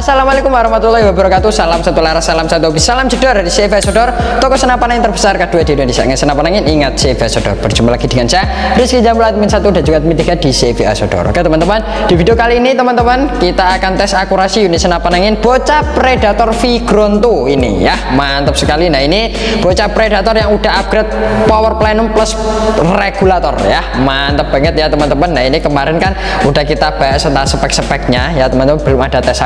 Assalamualaikum warahmatullahi wabarakatuh. Salam satu laras, salam satu hobi, salam jedor dari CV Sodor Toko senapan angin terbesar kedua di Indonesia. Nggak senapan angin, ingat CV Sodor. Berjumpa lagi dengan saya, Rizky Jamil Admin 1 dan juga Admin 3 di CV Sodor. Oke teman-teman, di video kali ini teman-teman Kita akan tes akurasi unit senapan angin Bocah Predator V-Gronto ini ya. Mantap sekali, nah ini bocah Predator yang udah upgrade Power Plenum plus regulator ya. Mantap banget ya teman-teman. Nah ini kemarin kan udah kita bahas tentang spek-speknya ya teman-teman. Belum ada tes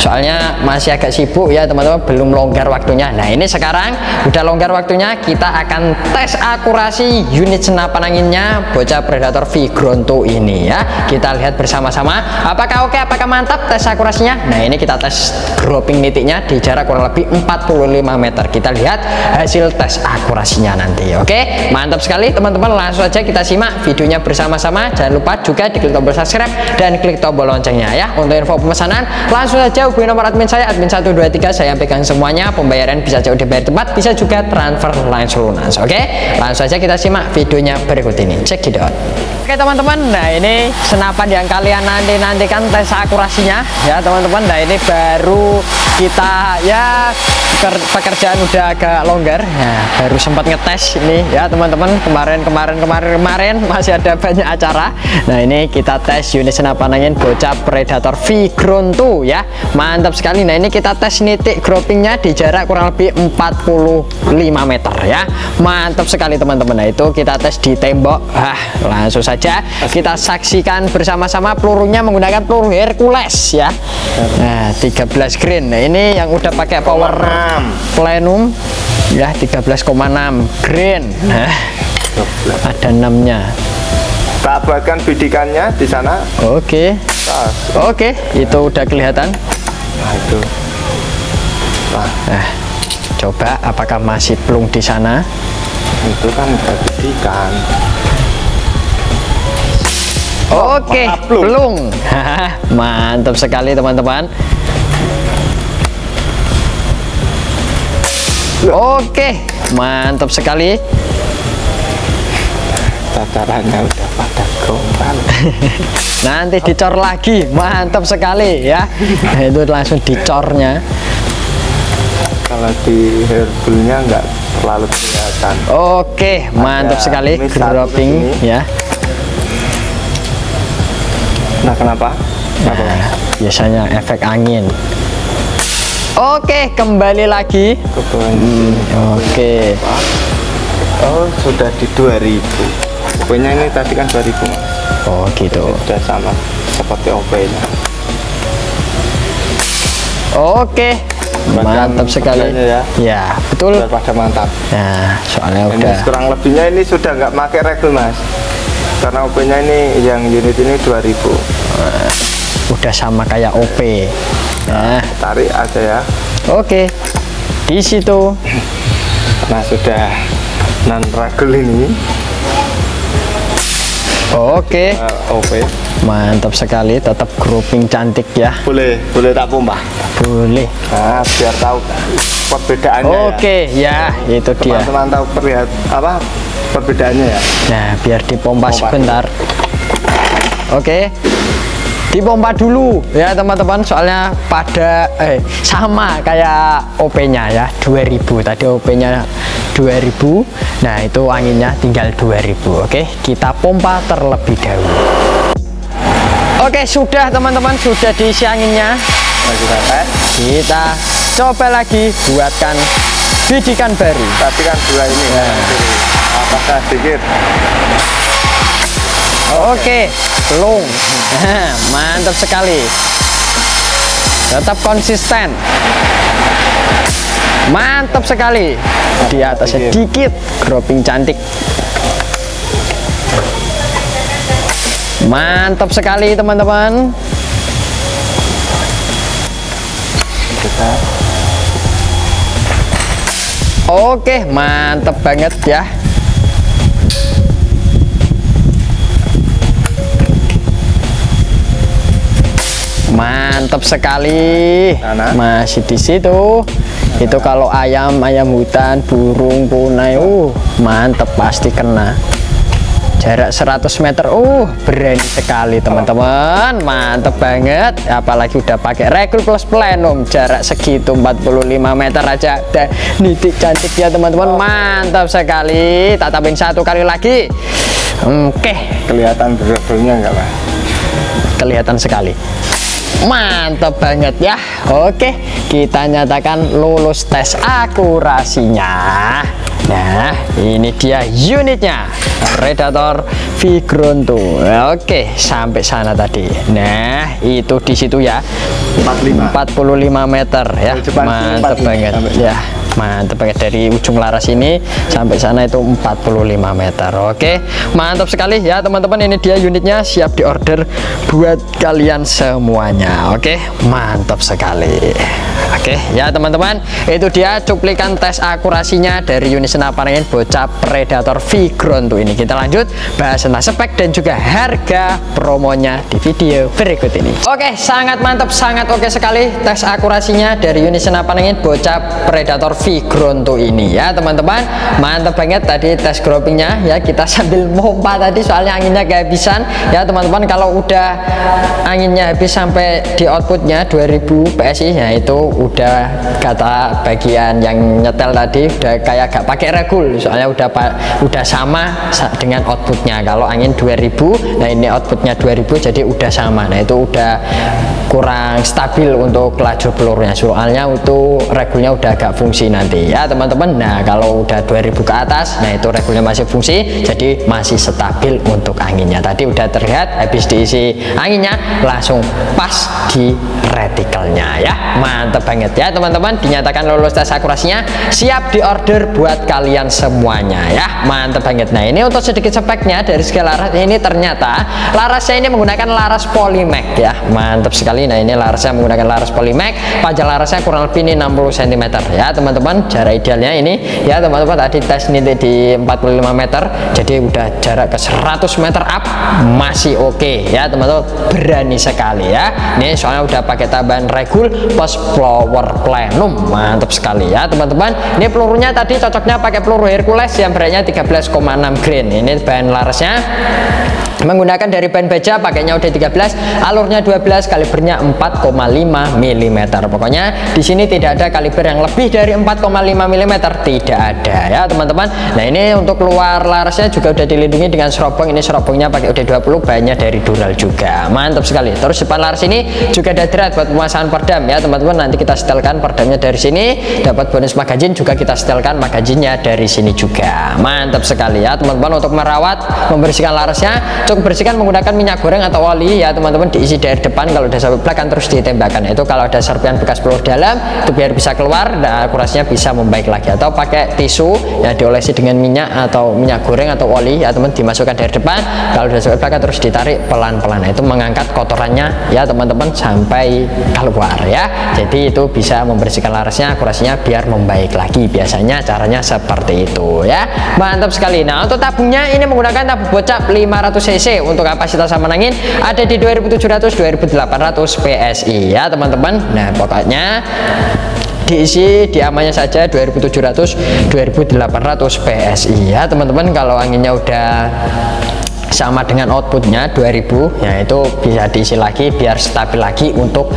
soalnya masih agak sibuk ya teman-teman. Belum longgar waktunya. Nah ini sekarang udah longgar waktunya kita akan tes akurasi unit senapan anginnya bocah predator V Gronto ini ya. Kita lihat bersama-sama. Apakah oke apakah mantap tes akurasinya? Nah ini kita tes dropping nitiknya di jarak kurang lebih 45 meter. Kita lihat hasil tes akurasinya nanti oke? Mantap sekali teman-teman. Langsung aja kita simak videonya bersama-sama. Jangan lupa juga diklik tombol subscribe dan klik tombol loncengnya ya. Untuk info pemesanan langsung saja hubungi nomor admin saya admin 123 saya pegang semuanya. Pembayaran bisa jauh dibayar tempat bisa juga transfer langsung lunas. Oke? Langsung saja kita simak videonya berikut ini. Check it out oke teman-teman. Nah ini senapan yang kalian nanti nantikan tes akurasinya. Ya teman-teman. Nah ini baru kita ya pekerjaan udah agak longgar. Ya baru sempat ngetes ini. Ya teman-teman. Kemarin kemarin kemarin kemarin masih ada banyak acara. Nah ini kita tes unit senapan angin bocah predator V Gronto ya. Mantap sekali. Nah ini kita tes nitik groupingnya di jarak kurang lebih 45 meter ya. Mantap sekali teman-teman. Nah itu kita tes di tembok. Ah langsung saja kita saksikan bersama-sama pelurunya menggunakan peluru Hercules ya. Nah 13 green. Nah ini yang udah pakai power plenum ya 13,6 green. Nah ada 6 nya tak buatkan bidikannya di sana. Oke. Okay. oke okay, itu udah kelihatan. Nah itu. Nah. coba apakah masih plung di sana? Itu kan bidikan oke okay, plung mantap sekali teman-teman Oke, mantap sekali. Tatarannya udah pada gombal. Nanti dicor lagi, mantap sekali ya. Nah, itu langsung dicornya. Kalau di herbulnya nggak terlalu kelihatan. Oke, mantap sekali dropping ya. Nah, kenapa? Nah, biasanya efek angin. Oke, kembali lagi. Hmm, oke. Oh, sudah di 2000. Pokoknya ini tadi kan 2000, Mas. Oh, gitu. Sudah sama seperti OP-nya. Oke. Mantap sekali. Ya. ya, betul. Sudah pada mantap. Nah, soalnya ini udah. kurang lebihnya ini sudah nggak pakai regul, Mas. Karena OP-nya ini yang unit ini 2000. Nah, udah sama kayak OP. Nah, tarik aja ya. Oke. Di situ. Nah, sudah non ragul ini. Oke. Uh, OP. Mantap sekali, tetap grouping cantik ya. Boleh, boleh tak pompa? Boleh. Nah, biar tahu perbedaannya. Ya. Oke, ya, ya itu Teman -teman dia. Teman-teman tahu perlihat apa perbedaannya ya. Nah, biar dipompa pompa sebentar. Oke dipompa dulu ya teman-teman soalnya pada eh sama kayak OP nya ya 2000 tadi OP nya 2000 nah itu anginnya tinggal 2000 oke kita pompa terlebih dahulu oke sudah teman-teman sudah diisi anginnya kita coba lagi buatkan bidikan baru tapi kan dua ini nah. apakah sedikit Oke, long. Mantap sekali. Tetap konsisten. Mantap sekali. Di atas sedikit grouping cantik. Mantap sekali, teman-teman. Oke, mantap banget ya. mantap sekali Mana? masih di situ Mana? itu kalau ayam ayam hutan burung punai uh mantap pasti kena jarak 100 meter. Uh berani sekali teman-teman. Mantep banget. Apalagi udah pakai regul plus plenum. Jarak segitu 45 meter aja dan nitik cantik ya teman-teman. Mantap sekali. Tatapin satu kali lagi. Oke. Kelihatan berat-beratnya enggak Pak? Kelihatan sekali. Mantap banget ya. Oke kita nyatakan lulus tes akurasinya nah ini dia unitnya Predator Vigronto. Oke sampai sana tadi. Nah itu di situ ya. 45 45 meter ya. Mantap banget. ya mantap banget. Dari ujung laras ini sampai sana itu 45 meter. Oke mantap sekali ya teman-teman. Ini dia unitnya siap diorder buat kalian semuanya. Oke mantap sekali oke ya teman-teman. Itu dia cuplikan tes akurasinya dari unit senapan angin bocah predator Vigronto ini. Kita lanjut bahas tentang spek dan juga harga promonya di video berikut ini. Oke sangat mantap sangat oke sekali tes akurasinya dari unit senapan angin bocah predator Vigronto ini. Ya teman-teman mantap banget tadi tes groupingnya ya kita sambil mompa tadi soalnya anginnya kehabisan. Ya teman-teman kalau udah anginnya habis sampai di outputnya 2000 PSI ya itu udah kata bagian yang nyetel tadi udah kayak gak pakai regul. Soalnya udah udah sama dengan outputnya. Kalau angin 2000 nah ini outputnya 2000 jadi udah sama. Nah itu udah kurang stabil untuk laju pelurunya. Soalnya itu regulnya udah agak fungsi nanti. Ya teman-teman nah kalau udah 2000 ke atas nah itu regulnya masih fungsi jadi masih stabil untuk anginnya. Tadi udah terlihat habis diisi anginnya langsung pas di retikelnya ya mantep banget. Ya teman-teman dinyatakan lulus tes akurasinya. Siap diorder buat kalian semuanya ya. Mantep banget. Nah ini untuk sedikit speknya dari segi laras ini ternyata larasnya ini menggunakan laras polymac ya. Mantep sekali. Nah ini larasnya menggunakan laras polymac panjang larasnya kurang lebih ini 60 cm ya teman-teman. Jarak idealnya ini ya teman-teman. Tadi tes ini di 45 meter. Jadi udah jarak ke 100 meter up masih oke okay, ya teman-teman. Berani sekali ya. Ini soalnya udah pakai tambahan regul plus flower plenum. Mantap sekali ya teman-teman. Ini pelurunya tadi cocoknya pakai peluru Hercules yang beratnya 13,6 grain. Ini bahan larasnya menggunakan dari bahan baja pakainya udah 13 alurnya 12 kalibernya 4,5 mm pokoknya di sini tidak ada kaliber yang lebih dari 4,5 mm tidak ada ya teman-teman. Nah ini untuk luar larasnya juga udah dilindungi dengan serobong. Ini serobongnya pakai udah 20 bahannya dari dural juga. Mantap sekali. Terus depan laras ini juga ada drat buat pemasangan perdam ya teman-teman. Nanti kita setelkan perdamnya dari sini. Dapat bonus magazin juga kita setelkan magazinnya dari sini juga. Mantap sekali ya teman-teman. Untuk merawat membersihkan larasnya cukup bersihkan menggunakan minyak goreng atau oli ya teman-teman diisi dari depan. Kalau udah sampai belakang terus ditembakkan. Itu kalau ada serpian bekas peluru dalam itu biar bisa keluar dan akurasinya bisa membaik lagi. Atau pakai tisu ya diolesi dengan minyak atau minyak goreng atau oli ya teman dimasukkan dari depan. Kalau udah sampai belakang terus ditarik pelan-pelan. Nah, itu mengangkat kotorannya ya teman-teman sampai keluar ya. Jadi itu bisa membersihkan larasnya akurasinya biar membaik lagi. Biasanya caranya seperti itu ya. Mantap sekali. Nah untuk tabungnya ini menggunakan tabung bocap 500 cc untuk kapasitas sama angin ada di 2700 2800 PSI ya teman-teman. Nah pokoknya diisi di amannya saja 2700 2800 PSI ya teman-teman kalau anginnya udah sama dengan outputnya 2000 ya itu bisa diisi lagi biar stabil lagi untuk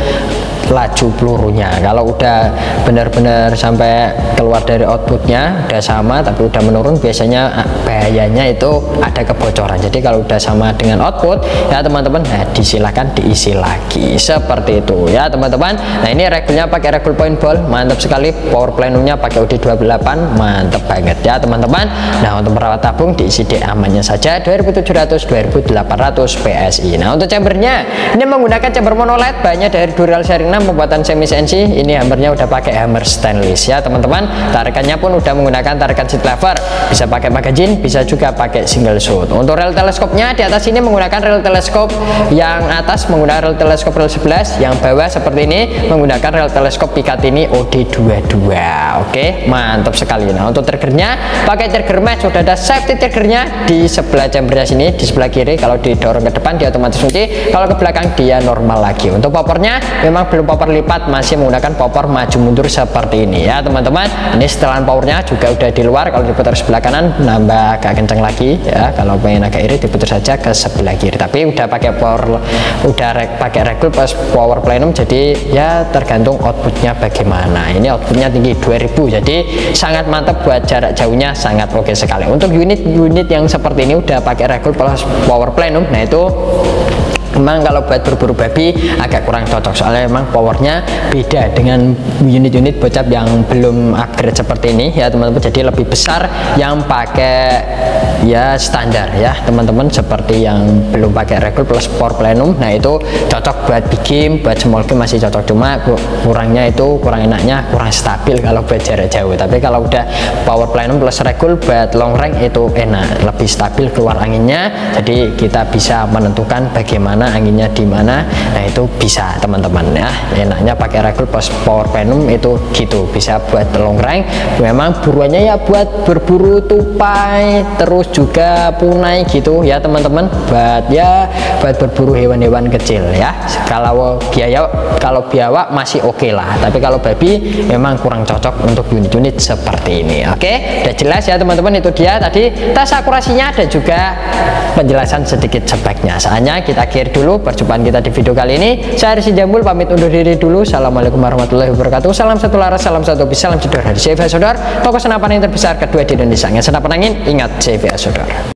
laju pelurunya. Kalau udah benar-benar sampai keluar dari outputnya udah sama tapi udah menurun biasanya ah, bahayanya itu ada kebocoran. Jadi kalau udah sama dengan output ya teman-teman nah disilakan diisi lagi. Seperti itu ya teman-teman. Nah ini regulnya pakai regul point ball. Mantap sekali. Power plenumnya pakai UD28 mantap banget ya teman-teman. Nah untuk merawat tabung diisi di amannya saja. 2700 2800 PSI nah untuk chambernya ini menggunakan chamber monoled. Banyak dari Dural Sharing 6 pembuatan semi CNC ini hammernya udah pakai hammer stainless. Ya teman-teman tarikannya pun udah menggunakan tarikan seat lever. Bisa pakai magazine bisa juga pakai single shoot. Untuk rel teleskopnya di atas ini menggunakan rel teleskop yang atas menggunakan rel teleskop rel 11 yang bawah seperti ini menggunakan rel teleskop Picatinny OD22 oke mantap sekali. Nah untuk triggernya pakai trigger match. Sudah ada safety triggernya di sebelah chambernya sini di sebelah kiri. Kalau didorong ke depan dia otomatis kunci. Kalau ke belakang dia normal lagi. Untuk popornya memang belum popor lipat masih menggunakan popor maju mundur seperti ini. Ya teman-teman ini setelan powernya juga udah di luar. Kalau diputar sebelah kanan nambah agak kencang lagi. Ya kalau pengen agak irit diputar saja ke sebelah kiri. Tapi udah pakai power udah re pakai regul plus power plenum jadi ya tergantung outputnya bagaimana. Ini outputnya tinggi 2000 jadi sangat mantap buat jarak jauhnya sangat oke sekali. Untuk unit-unit yang seperti ini udah pakai regul plus power plenum nah itu memang kalau buat berburu babi agak kurang cocok soalnya memang powernya beda dengan unit-unit bocap yang belum upgrade seperti ini ya teman-teman. Jadi lebih besar yang pakai ya standar ya teman-teman seperti yang belum pakai regul plus power plenum. Nah itu cocok buat big game buat small game masih cocok. Cuma kurangnya itu kurang enaknya kurang stabil kalau buat jarak jauh. Tapi kalau udah power plenum plus regul buat long range itu enak lebih stabil keluar anginnya. Jadi kita bisa menentukan bagaimana anginnya di mana nah itu bisa teman-teman ya. Enaknya pakai regul plus power penum itu gitu bisa buat long range memang buruannya ya buat berburu tupai terus juga punai gitu ya teman-teman. Buat ya buat berburu hewan-hewan kecil ya. Kalau biaya kalau biawak masih oke okay lah. Tapi kalau babi memang kurang cocok untuk unit-unit seperti ini. Oke okay? udah jelas ya teman-teman itu dia. Tadi tas akurasinya dan juga penjelasan sedikit speknya saatnya kita akhir dulu perjumpaan kita di video kali ini. Saya Rizky Jambul pamit undur diri dulu. Assalamualaikum warahmatullahi wabarakatuh. Salam satu laras salam satu bis salam jedor dari CV Sodor toko senapan yang terbesar kedua di Indonesia. Yang senapan angin ingat CV Sodor